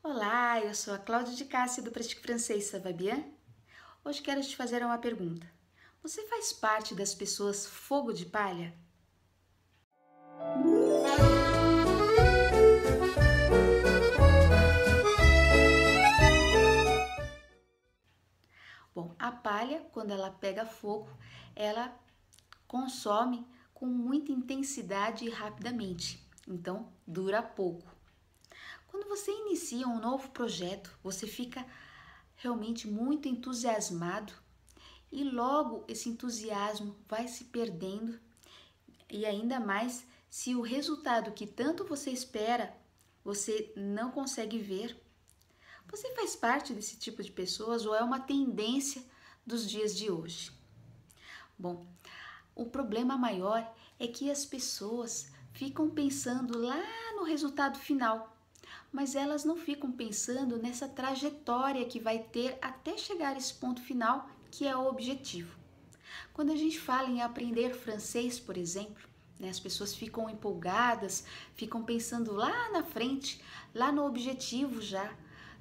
Olá, eu sou a Cláudia de Cássia do Prestige Francês Savabian. Hoje quero te fazer uma pergunta. Você faz parte das pessoas fogo de palha? Bom, a palha, quando ela pega fogo, ela consome com muita intensidade e rapidamente, então dura pouco. Quando você inicia um novo projeto, você fica realmente muito entusiasmado e logo esse entusiasmo vai se perdendo e ainda mais se o resultado que tanto você espera você não consegue ver. Você faz parte desse tipo de pessoas ou é uma tendência dos dias de hoje? Bom, o problema maior é que as pessoas ficam pensando lá no resultado final mas elas não ficam pensando nessa trajetória que vai ter até chegar a esse ponto final, que é o objetivo. Quando a gente fala em aprender francês, por exemplo, né, as pessoas ficam empolgadas, ficam pensando lá na frente, lá no objetivo já,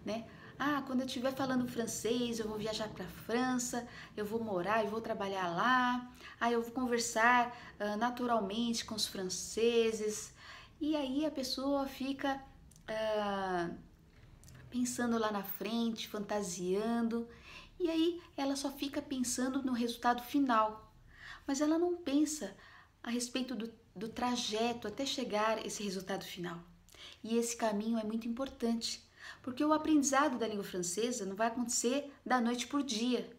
né? Ah, quando eu estiver falando francês, eu vou viajar para a França, eu vou morar, eu vou trabalhar lá, ah, eu vou conversar uh, naturalmente com os franceses. E aí a pessoa fica uh, pensando lá na frente, fantasiando, e aí ela só fica pensando no resultado final, mas ela não pensa a respeito do, do trajeto até chegar esse resultado final. E esse caminho é muito importante, porque o aprendizado da língua francesa não vai acontecer da noite por dia.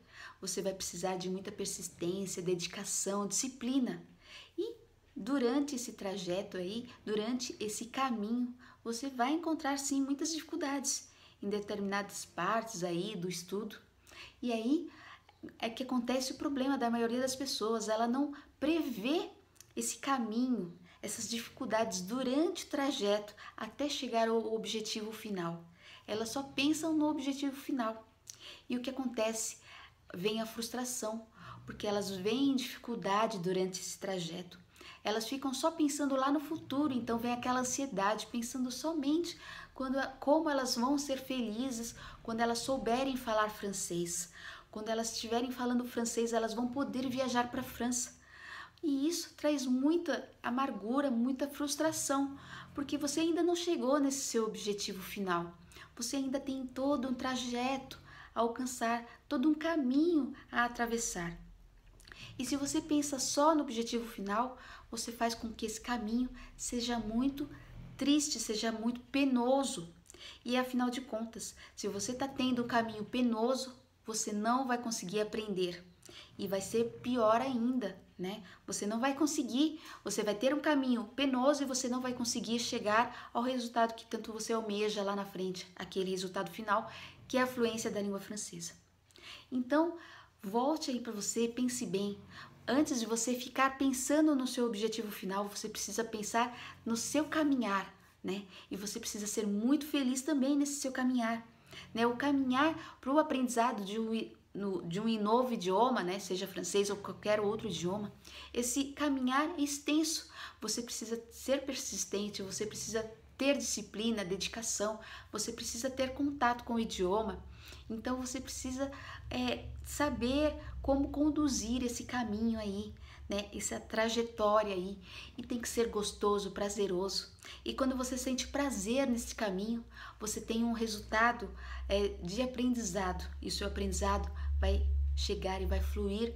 Você vai precisar de muita persistência, dedicação, disciplina. Durante esse trajeto aí, durante esse caminho, você vai encontrar sim muitas dificuldades em determinadas partes aí do estudo. E aí é que acontece o problema da maioria das pessoas, ela não prevê esse caminho, essas dificuldades durante o trajeto até chegar ao objetivo final. Elas só pensam no objetivo final. E o que acontece? Vem a frustração, porque elas veem dificuldade durante esse trajeto elas ficam só pensando lá no futuro, então vem aquela ansiedade, pensando somente quando, como elas vão ser felizes quando elas souberem falar francês. Quando elas estiverem falando francês, elas vão poder viajar para a França. E isso traz muita amargura, muita frustração, porque você ainda não chegou nesse seu objetivo final. Você ainda tem todo um trajeto a alcançar, todo um caminho a atravessar. E se você pensa só no objetivo final, você faz com que esse caminho seja muito triste, seja muito penoso. E afinal de contas, se você está tendo um caminho penoso, você não vai conseguir aprender. E vai ser pior ainda, né? Você não vai conseguir, você vai ter um caminho penoso e você não vai conseguir chegar ao resultado que tanto você almeja lá na frente, aquele resultado final, que é a fluência da língua francesa. Então, volte aí para você, pense bem antes de você ficar pensando no seu objetivo final, você precisa pensar no seu caminhar, né? E você precisa ser muito feliz também nesse seu caminhar, né? O caminhar para o aprendizado de um, no, de um novo idioma, né? Seja francês ou qualquer outro idioma, esse caminhar é extenso. Você precisa ser persistente, você precisa ter disciplina, dedicação, você precisa ter contato com o idioma. Então você precisa é, saber como conduzir esse caminho aí, né? Essa trajetória aí. E tem que ser gostoso, prazeroso. E quando você sente prazer nesse caminho, você tem um resultado é, de aprendizado. E o seu aprendizado vai chegar e vai fluir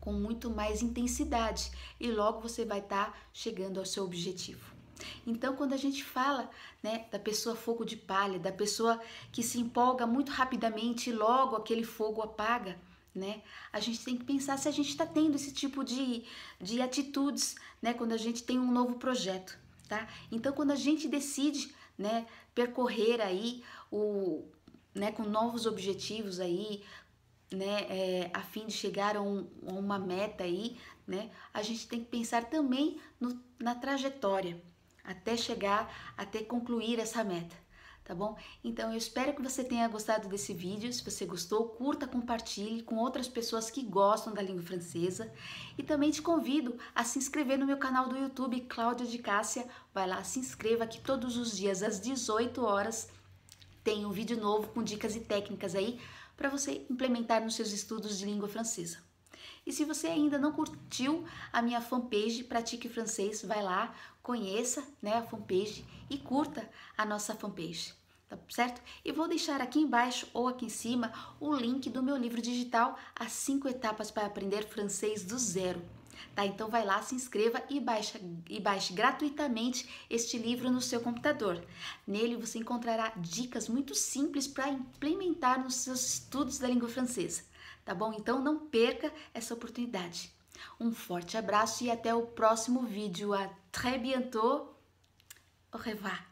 com muito mais intensidade. E logo você vai estar tá chegando ao seu objetivo. Então, quando a gente fala né, da pessoa fogo de palha, da pessoa que se empolga muito rapidamente e logo aquele fogo apaga, né? A gente tem que pensar se a gente está tendo esse tipo de, de atitudes, né? Quando a gente tem um novo projeto, tá? Então, quando a gente decide, né, percorrer aí o, né, com novos objetivos aí, né, é, a fim de chegar a, um, a uma meta aí, né? A gente tem que pensar também no, na trajetória, até chegar, até concluir essa meta, tá bom? Então eu espero que você tenha gostado desse vídeo. Se você gostou, curta, compartilhe com outras pessoas que gostam da língua francesa. E também te convido a se inscrever no meu canal do YouTube, Cláudia de Cássia. Vai lá, se inscreva aqui todos os dias às 18 horas tem um vídeo novo com dicas e técnicas aí para você implementar nos seus estudos de língua francesa. E se você ainda não curtiu a minha fanpage Pratique Francês, vai lá, conheça né, a fanpage e curta a nossa fanpage tá certo? E vou deixar aqui embaixo ou aqui em cima o link do meu livro digital As 5 etapas para aprender francês do zero. Tá? Então vai lá, se inscreva e baixe, e baixe gratuitamente este livro no seu computador. Nele você encontrará dicas muito simples para implementar nos seus estudos da língua francesa. Tá bom? Então não perca essa oportunidade. Um forte abraço e até o próximo vídeo. A très bientôt. Au revoir.